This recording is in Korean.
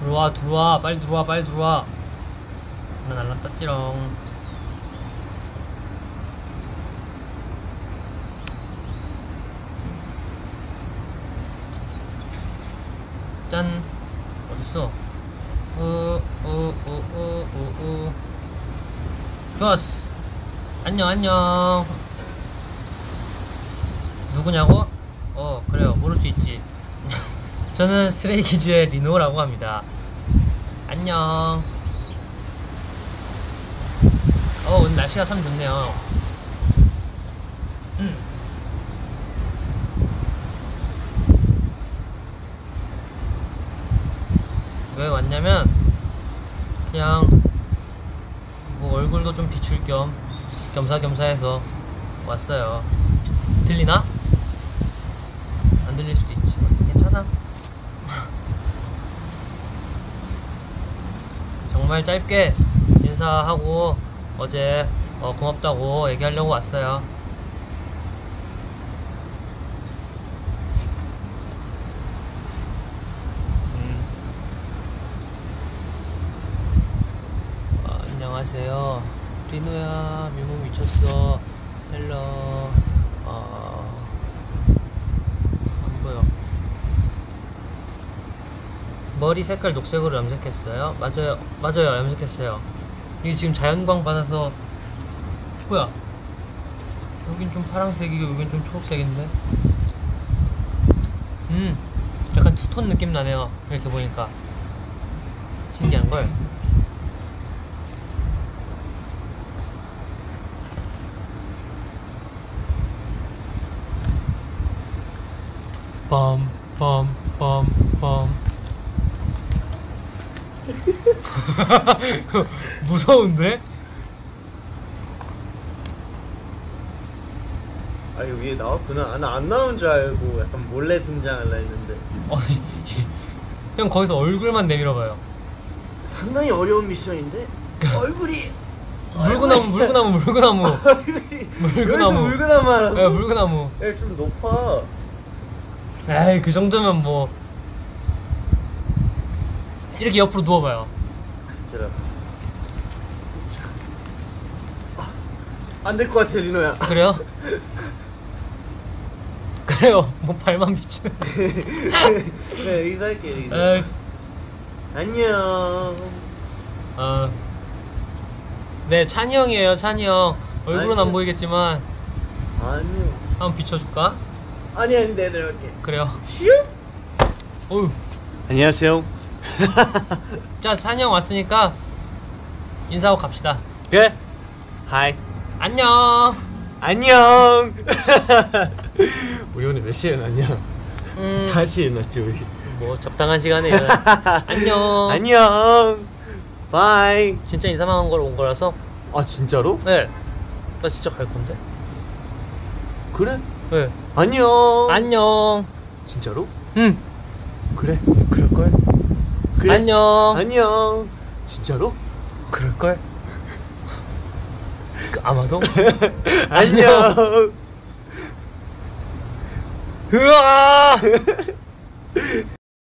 들어와 들어와 빨리 들어와 빨리 들어와. 나 날라떴지롱 짠. 어딨어? 어어어어어어. 좋았어. 안녕 안녕. 누구냐고? 어 그래요. 모를 수 있지 저는 스트레이키즈의 리노라고 합니다. 안녕. 어 오늘 날씨가 참 좋네요. 음. 왜 왔냐면 그냥 뭐 얼굴도 좀 비출 겸 겸사겸사해서 왔어요. 들리나? 안 들릴 수도 있지. 괜찮아 정말 짧게 인사하고 어제 어, 고맙다고 얘기하려고 왔어요 음. 아, 안녕하세요. 리노야, 미모 미쳤어. Hello. 어, 안 보여. 머리 색깔 녹색으로 염색했어요? 맞아요. 맞아요. 염색했어요. 이게 지금 자연광 받아서, 뭐야? 여긴 좀 파란색이고, 여긴 좀 초록색인데? 음, 약간 투톤 느낌 나네요. 이렇게 보니까. 신기한 걸. 빰, 빰, 빰, 빰. 무서운데? 아 여기 위에 나왔구나. 아, 나안 나온 줄 알고 약간 몰래 등장할라 했는데 어, 형 거기서 얼굴만 내밀어봐요. 상당히 어려운 미션인데 얼굴이 물구나무, 물구나무, 물구나무. 얼굴이 물구나무. 여기도 물구나무라고. 야, 물구나무. 야, 좀 높아. 에이, 그 정도면 뭐. 이렇게 옆으로 누워봐요. 제가 안될 것 같아 리노야. 그래요? 그래요. 뭐 발만 비치는. 네 여기서 할게 여기서. 에이, 안녕. 어. 네, 찬이 형이에요, 찬이 형. 얼굴은 안 아이고. 보이겠지만, 안녕. 한번 비춰줄까? 아니 아니 내가 들어갈게. 그래요. 슈. 어휴. 안녕하세요. 자, 형 왔으니까, 인사하고 갑시다. 그. Hi. 안녕! 안녕. 우리 오늘 몇 시에 났냐? 음, 다시 일어났지 우리. 뭐, 적당한 시간에 일어나. 안녕! 안녕. Bye. 진짜 인사만 한 걸 온 거라서, 아 진짜로? 네. 나 진짜 갈 건데. 그래? 네. 안녕. 안녕! 진짜로? 응, 그래. 그럴걸? 그래. 안녕! 안녕. 진짜로? 그럴걸? 그, 아마도? 안녕. 으아!